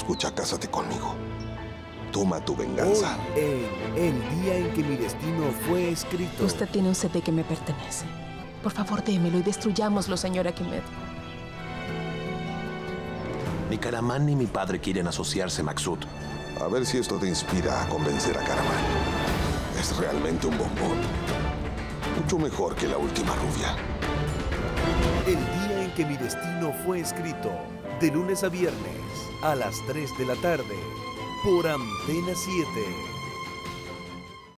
Escucha, cásate conmigo. Toma tu venganza. Hoy, El día en que mi destino fue escrito. Usted tiene un CD que me pertenece. Por favor, démelo y destruyámoslo, señora Kimet. Ni Karaman ni mi padre quieren asociarse, Maxud. A ver si esto te inspira a convencer a Karaman. Es realmente un bombón. Mucho mejor que la última rubia. El día en que mi destino fue escrito. De lunes a viernes, a las 3 de la tarde. Por Antena 7.